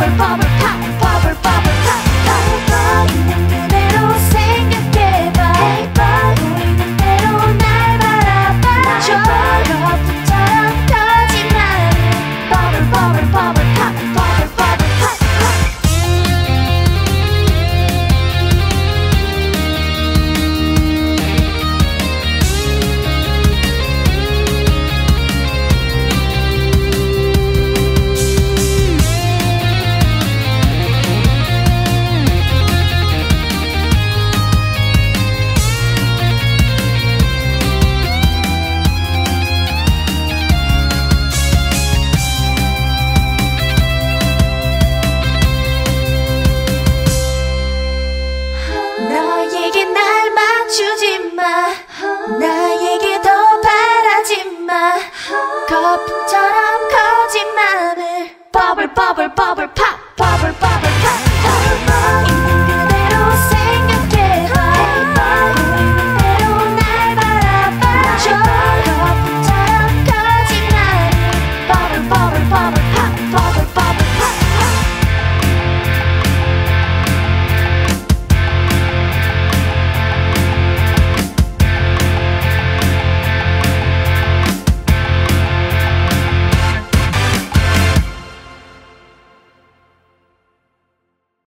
펄펄 나